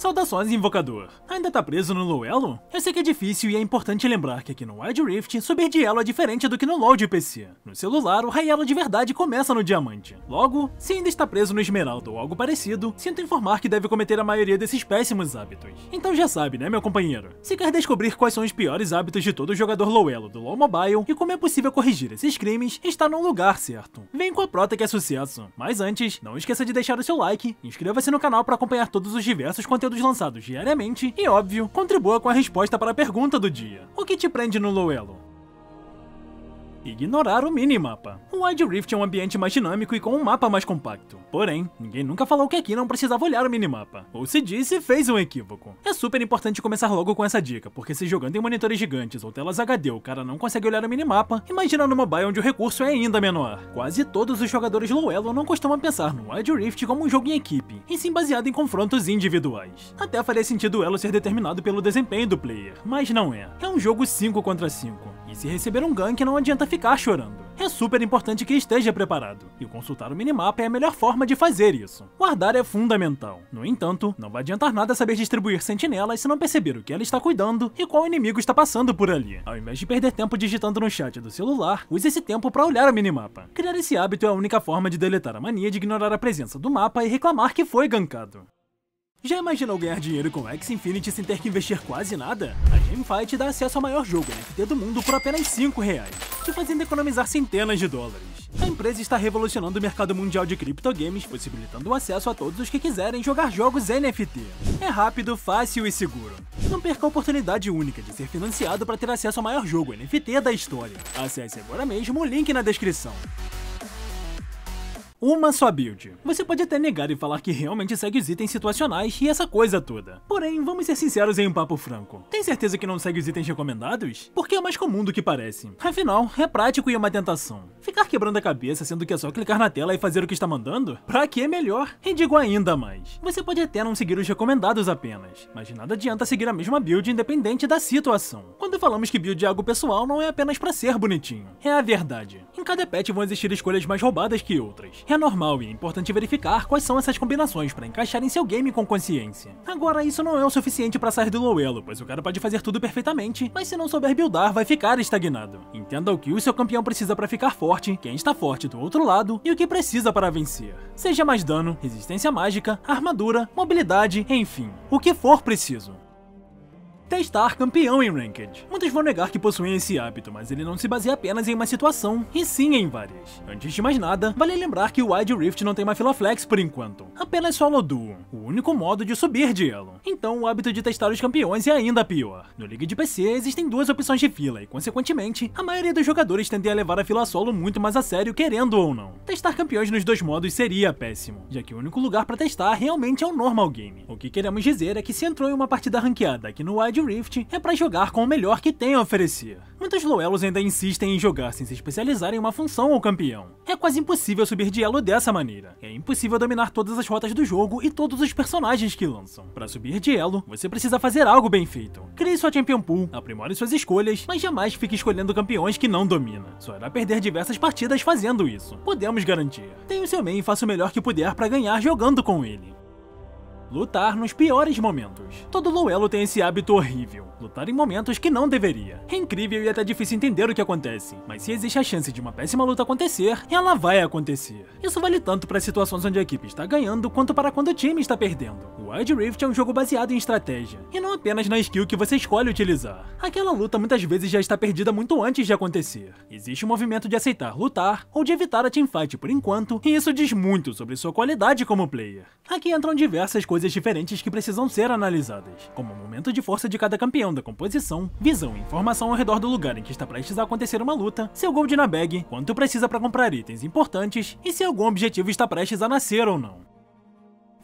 Saudações, invocador. Ainda tá preso no low elo? Eu sei que é difícil e é importante lembrar que aqui no Wild Rift, subir de elo é diferente do que no LoL de PC. No celular, o high elo de verdade começa no diamante. Logo, se ainda está preso no esmeralda ou algo parecido, sinto informar que deve cometer a maioria desses péssimos hábitos. Então já sabe, né, meu companheiro? Se quer descobrir quais são os piores hábitos de todo jogador low elo do LoL Mobile e como é possível corrigir esses crimes, está no lugar certo. Vem com a prota que é sucesso. Mas antes, não esqueça de deixar o seu like, inscreva-se no canal para acompanhar todos os diversos conteúdos lançados diariamente e, óbvio, contribua com a resposta para a pergunta do dia. O que te prende no low elo? Ignorar o minimapa. O Wide Rift é um ambiente mais dinâmico e com um mapa mais compacto. Porém, ninguém nunca falou que aqui não precisava olhar o minimapa. Ou se disse, fez um equívoco. É super importante começar logo com essa dica, porque se jogando em monitores gigantes ou telas HD o cara não consegue olhar o minimapa, imagina no mobile onde o recurso é ainda menor. Quase todos os jogadores low elo não costumam pensar no Wide Rift como um jogo em equipe, e sim baseado em confrontos individuais. Até faria sentido o elo ser determinado pelo desempenho do player, mas não é. É um jogo 5 contra 5, e se receber um gank não adianta ficar chorando. É super importante que esteja preparado, e consultar o minimapa é a melhor forma de fazer isso. Guardar é fundamental. No entanto, não vai adiantar nada saber distribuir sentinelas se não perceber o que ela está cuidando e qual inimigo está passando por ali. Ao invés de perder tempo digitando no chat do celular, use esse tempo para olhar o minimapa. Criar esse hábito é a única forma de deletar a mania de ignorar a presença do mapa e reclamar que foi gankado. Já imaginou ganhar dinheiro com X Infinity sem ter que investir quase nada? A Gamefight dá acesso ao maior jogo NFT do mundo por apenas 5 reais, te fazendo economizar centenas de dólares. A empresa está revolucionando o mercado mundial de criptogames, possibilitando o acesso a todos os que quiserem jogar jogos NFT. É rápido, fácil e seguro. Não perca a oportunidade única de ser financiado para ter acesso ao maior jogo NFT da história. Acesse agora mesmo o link na descrição uma só build. Você pode até negar e falar que realmente segue os itens situacionais e essa coisa toda. Porém, vamos ser sinceros em um papo franco. Tem certeza que não segue os itens recomendados? Porque é mais comum do que parece. Afinal, é prático e uma tentação. Ficar quebrando a cabeça sendo que é só clicar na tela e fazer o que está mandando? Pra que é melhor? E digo ainda mais. Você pode até não seguir os recomendados apenas, mas de nada adianta seguir a mesma build independente da situação. Falamos que build é algo pessoal, não é apenas pra ser bonitinho. É a verdade. Em cada patch vão existir escolhas mais roubadas que outras é normal e é importante verificar quais são essas combinações para encaixar em seu game com consciência. Agora, isso não é o suficiente para sair do low elo, pois o cara pode fazer tudo perfeitamente, mas se não souber buildar, vai ficar estagnado. Entenda o que o seu campeão precisa para ficar forte, quem está forte do outro lado e o que precisa para vencer. Seja mais dano, resistência mágica, armadura, mobilidade, enfim, o que for preciso testar campeão em Ranked. Muitos vão negar que possuem esse hábito, mas ele não se baseia apenas em uma situação, e sim em várias. Antes de mais nada, vale lembrar que o Wide Rift não tem uma fila flex por enquanto, apenas solo duo, o único modo de subir de elo. Então o hábito de testar os campeões é ainda pior. No League de PC existem duas opções de fila e, consequentemente, a maioria dos jogadores tendem a levar a fila solo muito mais a sério, querendo ou não. Testar campeões nos dois modos seria péssimo, já que o único lugar para testar realmente é o normal game. O que queremos dizer é que se entrou em uma partida ranqueada aqui no Wide Rift é para jogar com o melhor que tem a oferecer. Muitos low elos ainda insistem em jogar sem se especializar em uma função ou campeão. É quase impossível subir de elo dessa maneira. É impossível dominar todas as rotas do jogo e todos os personagens que lançam. Para subir de elo, você precisa fazer algo bem feito. Crie sua champion pool, aprimore suas escolhas, mas jamais fique escolhendo campeões que não domina. Só irá perder diversas partidas fazendo isso. Podemos garantir. Tenha o seu main e faça o melhor que puder para ganhar jogando com ele. Lutar nos piores momentos. Todo low elo tem esse hábito horrível, lutar em momentos que não deveria. É incrível e até difícil entender o que acontece, mas se existe a chance de uma péssima luta acontecer, ela vai acontecer. Isso vale tanto para situações onde a equipe está ganhando, quanto para quando o time está perdendo. O Wild Rift é um jogo baseado em estratégia, e não apenas na skill que você escolhe utilizar. Aquela luta muitas vezes já está perdida muito antes de acontecer. Existe um movimento de aceitar lutar, ou de evitar a teamfight por enquanto, e isso diz muito sobre sua qualidade como player. Aqui entram diversas coisas coisas diferentes que precisam ser analisadas, como o momento de força de cada campeão da composição, visão e informação ao redor do lugar em que está prestes a acontecer uma luta, seu gold na bag, quanto precisa para comprar itens importantes e se algum objetivo está prestes a nascer ou não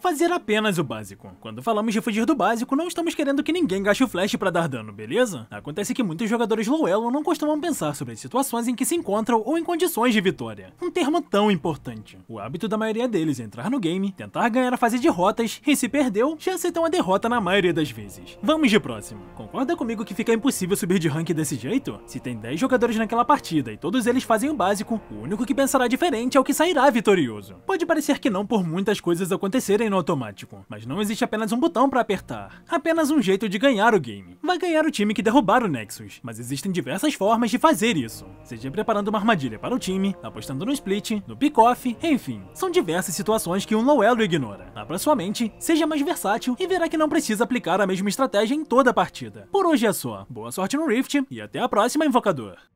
fazer apenas o básico. Quando falamos de fugir do básico, não estamos querendo que ninguém gaste o flash para dar dano, beleza? Acontece que muitos jogadores low elo não costumam pensar sobre as situações em que se encontram ou em condições de vitória. Um termo tão importante. O hábito da maioria deles é entrar no game, tentar ganhar a fase de rotas e se perdeu, já aceitam a derrota na maioria das vezes. Vamos de próximo. Concorda comigo que fica impossível subir de rank desse jeito? Se tem 10 jogadores naquela partida e todos eles fazem o básico, o único que pensará diferente é o que sairá vitorioso. Pode parecer que não por muitas coisas acontecerem no automático, mas não existe apenas um botão para apertar, apenas um jeito de ganhar o game. Vai ganhar o time que derrubar o Nexus, mas existem diversas formas de fazer isso, seja preparando uma armadilha para o time, apostando no split, no pick-off, enfim, são diversas situações que um low elo ignora. Abra sua mente, seja mais versátil e verá que não precisa aplicar a mesma estratégia em toda a partida. Por hoje é só, boa sorte no Rift e até a próxima, Invocador!